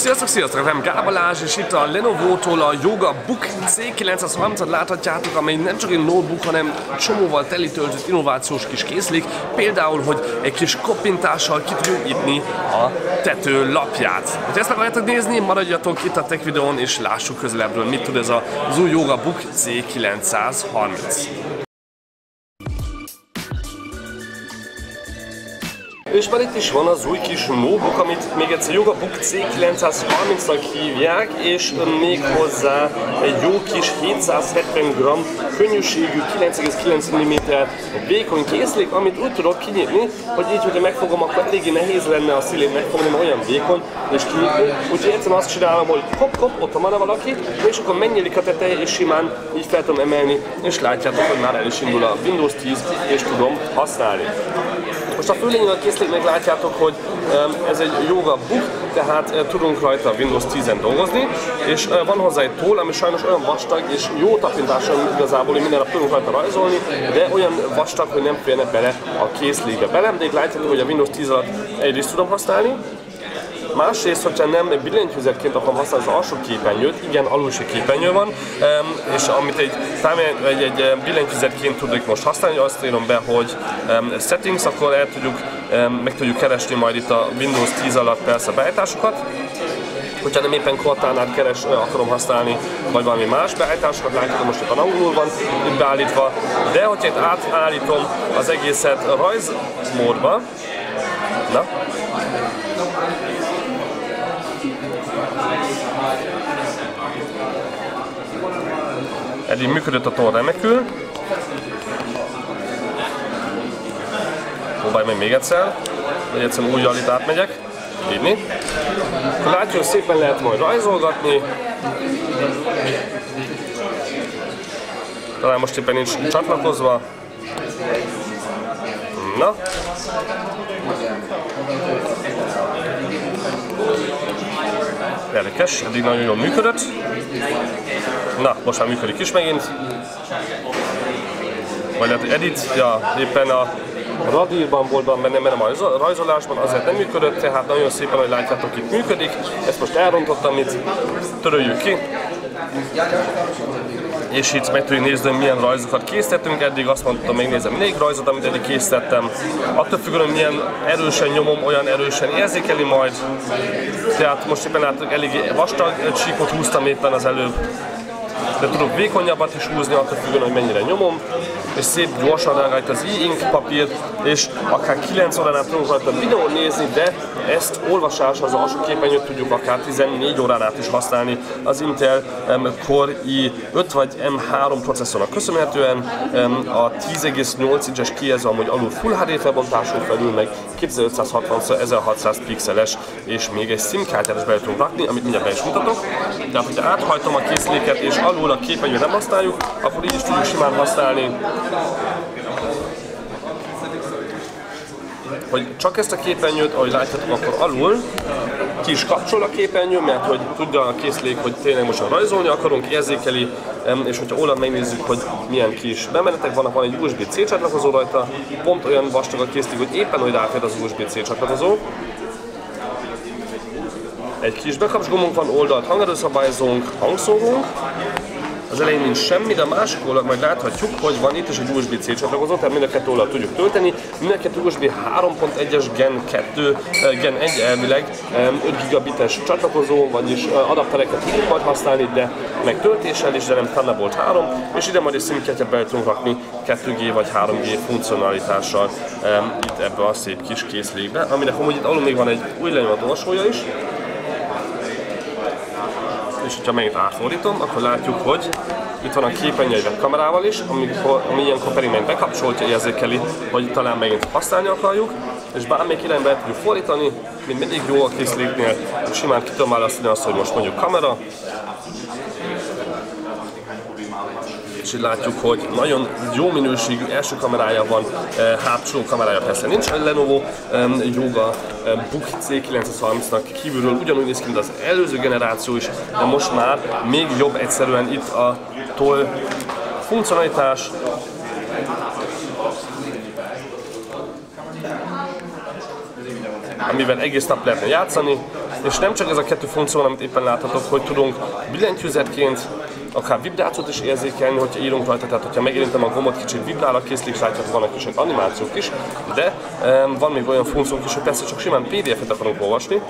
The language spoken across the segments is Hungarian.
Sziasztok, sziasztok! Nem Gál Balázs, és itt a Lenovo-tól a Yoga Book C930-at láthatjátok, amely nem csak egy notebook, hanem csomóval telítöltött innovációs kis készlik. Például, hogy egy kis koppintással ki tudjuk nyitni a tető lapját. Ha ezt akarjátok nézni, maradjatok itt a tech videón, és lássuk közelebbről, mit tud ez az új Yoga Book C930. És már itt is van az új kis notebook, amit még egyszer Yoga Book C930-nak hívják, és még hozzá egy jó kis 770 g könnyűségű 9,9 mm vékony készlék, amit úgy tudok kinyitni, hogy így, hogyha megfogom, akkor eléggé nehéz lenne a szélén megfogni, mert olyan vékony és kinyitni. Úgyhogy egyszerűen azt csinálom, hogy hop, hop, ott van valaki, és akkor megnyílik a teteje, és simán így fel tudom emelni, és látjátok, hogy már el is indul a Windows 10, és tudom használni. Most a főlényen a készlék meglátjátok, hogy ez egy Yoga Book, tehát eh, tudunk rajta Windows 10-en dolgozni, és eh, van hozzá egy toll, ami sajnos olyan vastag, és jó tapintáson igazából, hogy minden nap tudunk rajta rajzolni, de olyan vastag, hogy nem férne bele a készlékbe. Bele, de itt látjátok, hogy a Windows 10 alatt egyrészt tudom használni, Másrészt, hogyha nem billentyűzetként akarom használni az alsó képernyőt, igen, alulsó képernyő van, és amit egy, egy, egy billentyűzetként tudjuk most használni, azt írom be, hogy settings, akkor el tudjuk, meg tudjuk keresni majd itt a Windows 10 alatt persze beállításokat, hogyha nem éppen Cortánál keres, akarom használni, vagy valami más beállításokat, látjuk, most itt a angolul van itt beállítva, de hogyha itt átállítom az egészet rajzmódba, na, Eddig működött a torr remekül. Próbálj meg még egyszer, vagy egyszerűen úgy itt átmegyek. Látjuk, hogy szépen lehet majd rajzolgatni. Talán most éppen nincs csatlakozva. Na. Érdekes, eddig nagyon jól működött. Na, most már működik is megint. Vagy lehet, hogy edit, ja, éppen a radírban volt benne, mert a rajzolásban azért nem működött, tehát nagyon szépen, hogy látjátok, itt működik. Ezt most elrontottam, itt töröljük ki és itt meg tudjuk nézni, hogy milyen rajzokat készítettünk. Eddig azt mondtam, megnézem még rajzot, amit eddig készítettem. Attól függően, milyen erősen nyomom, olyan erősen érzékeli majd. Tehát most éppen látok, elég vastag csíkot húztam éppen az előbb de tudok vékonyabbat is húzni, attól függően, hogy mennyire nyomom, és szép gyorsan reagált az e-ink papír, és akár 9 óránál tudunk rajta videón nézni, de ezt olvasás az alsó képernyőt tudjuk akár 14 órán át is használni az Intel Core i5 vagy M3 processzornak köszönhetően. A 10,8 inches kijelző amúgy alul Full HD felbontású felül meg 2560x1600 pixeles, és még egy SIM kártyát is be tudunk rakni, amit mindjárt be is mutatok. Tehát, hogyha áthajtom a készüléket és alul a képernyőt nem használjuk, akkor így is tudjuk simán használni hogy csak ezt a képernyőt, ahogy látjátok, akkor alul. Ki is kapcsol a képernyő, mert hogy tudja a készlék, hogy tényleg most rajzolni akarunk, érzékeli, és hogyha oldalt megnézzük, hogy milyen kis bemenetek vannak, van egy USB-C csatlakozó rajta, pont olyan vastag a készlék, hogy éppen hogy ráfér az USB-C csatlakozó, egy kis bekapcsolónk van, oldalt hangerőszabályzónk, hangszórónk, az elején nincs semmi, de a oldalon majd láthatjuk, hogy van itt is egy USB-C csatlakozó, tehát mind a kettő oldalt tudjuk tölteni. Mind a kettő USB 3.1-es Gen 2, eh, Gen 1 elvileg 5 gigabites csatlakozó, vagyis eh, adaptereket tudjuk majd használni, de meg töltéssel is, de nem Thunderbolt 3, és ide majd egy SIM-kártyát be tudunk rakni 2G vagy 3G funkcionalitással itt ebbe a szép kis készlékbe, aminek amúgy itt alul még van egy új lenyomat olvasója is, és hogyha megint átfordítom, akkor látjuk, hogy itt van a képernyő kamerával is, amikor, ami ilyenkor pedig meg bekapcsolja, érzékeli, hogy talán megint használni akarjuk, és bármelyik irányba el tudjuk fordítani, mint mindig jó a készléknél, simán ki tudom választani azt, hogy most mondjuk kamera, és így látjuk, hogy nagyon jó minőségű első kamerája van, eh, hátsó kamerája persze nincs, a Lenovo Yoga Book C930-nak kívülről ugyanúgy néz ki, mint az előző generáció is, de most már még jobb egyszerűen itt a toll funkcionalitás, amivel egész nap lehetne játszani, És nem csak ez a kettő funkció, amit éppen láthatok, hogy tudunk billentyűzetként akár vibrációt is érzékelni, hogyha írunk rajta, tehát hogyha megérintem a gombot, kicsit vibrál a készlik, látjátok, vannak kis animációk is, de um, van még olyan funkciók is, hogy persze csak simán PDF-et akarunk olvasni,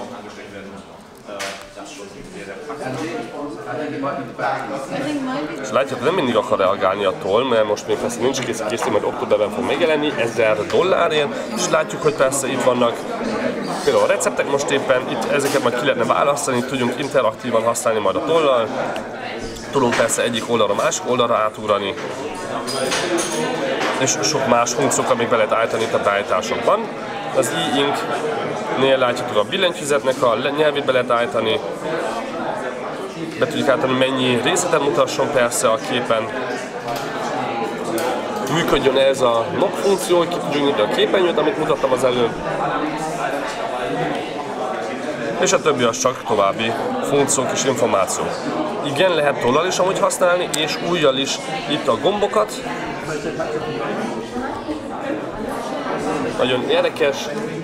és látjátok, nem mindig akar reagálni a toll, mert most még persze nincs kész, kész majd októberben fog megjelenni, 1000 dollárért, és látjuk, hogy persze itt vannak például a receptek most éppen, itt ezeket majd ki lehetne választani, tudjunk interaktívan használni majd a tollal, tudunk persze egyik oldalra másik oldalra átugrani, és sok más funkciók, amik be lehet állítani itt a beállításokban. Az e-ink-nél látjátok a billentyűzetnek a nyelvét be lehet állítani, be tudjuk állítani mennyi részletet mutasson persze a képen, működjön ez a knock funkció, hogy ki tudjunk nyitni a képernyőt, amit mutattam az előbb. És a többi az csak további funkciók és információ. Igen, lehet tollal is amúgy használni, és újjal is itt a gombokat. Nagyon érdekes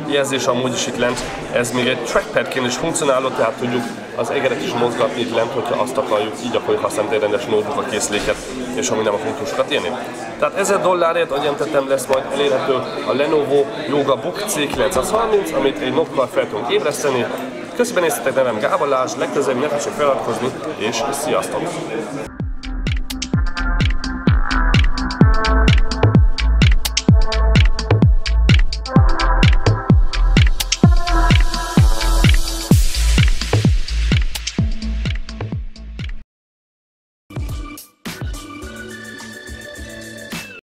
jelzés amúgy is itt lent. Ez még egy trackpadként is funkcionáló, tehát tudjuk az egeret is mozgatni itt lent, hogyha azt akarjuk, így akkor használni egy rendes notebook a készléket, és ami nem a funkciósokat írni. Tehát 1000 dollárért, ahogy említettem, lesz majd elérhető a Lenovo Yoga Book C930, amit egy nokkal fel tudunk ébreszteni. Köszönöm, néztetek nevem Gábalás, legközelebb ne feliratkozni, és sziasztok!